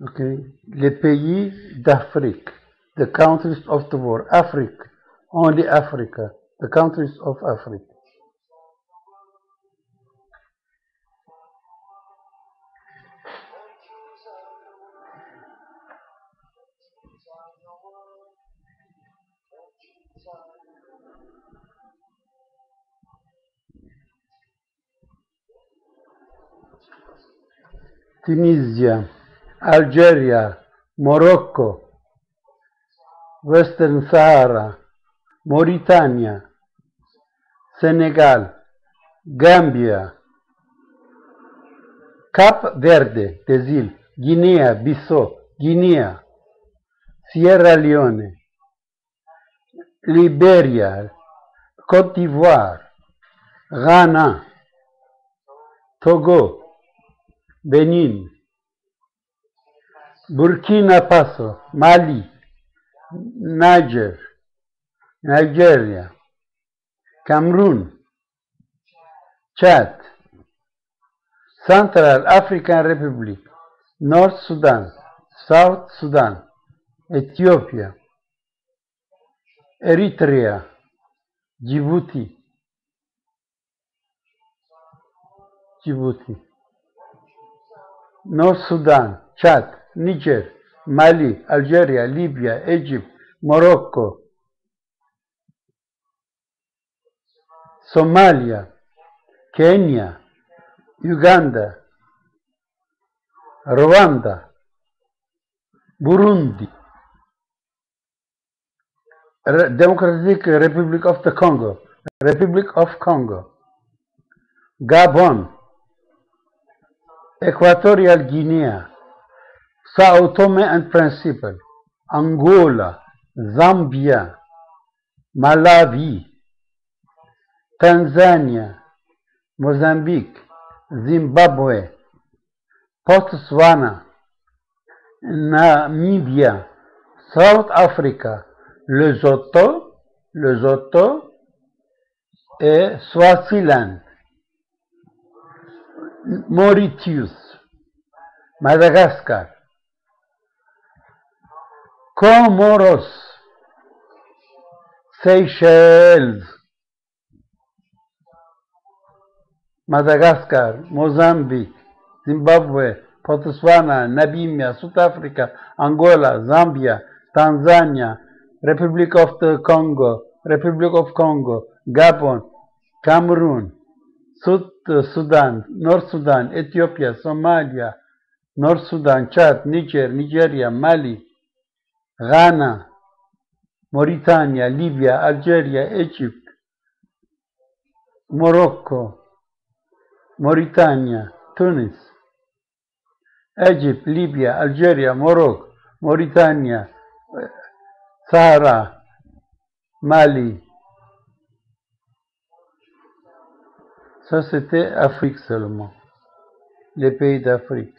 Okay. Les pays d'Afrique. The countries of the world. Africa. Only Africa. The countries of Africa. Tunisia, Algeria, Morocco, Western Sahara, Mauritania, Senegal, Gambia, Cap Verde Guinea, Bissau, Guinea, Sierra Leone, Liberia, Côte d'Ivoire, Ghana, Togo, Benin, Burkina Faso, Mali, Niger, Nigeria, Cameroon, Chad, Central African Republic, North Sudan, South Sudan, Ethiopia, Eritrea, Djibouti, Djibouti, North Sudan, Chad, Niger, Mali, Algeria, Libya, Egypt, Morocco, Somalia, Kenya, Uganda, Rwanda, Burundi, Democratic Republic of the Congo, Republic of Congo, Gabon, Equatorial Guinea, Sao Tome and Principe, Angola, Zambia, Malawi, Tanzania, Mozambique, Zimbabwe, Botswana, Namibia, South Africa, Lesotho, Lesotho et Swaziland, Mauritius, Madagascar, Comoros, Seychelles, Madagascar, Mozambique, Zimbabwe, Botswana, Namibia, South Africa, Angola, Zambia, Tanzania, Republic of the Congo, Republic of Congo, Gabon, Cameroon, South uh, Sudan, North Sudan, Ethiopia, Somalia, North Sudan, Chad, Niger, Nigeria, Mali, Ghana, Mauritania, Libya, Algeria, Egypt, Morocco, Mauritania, Tunis, Egypt, Libya, Algeria, Morocco, Mauritania, euh, Sahara, Mali. Ça, c'était Afrique seulement, les pays d'Afrique.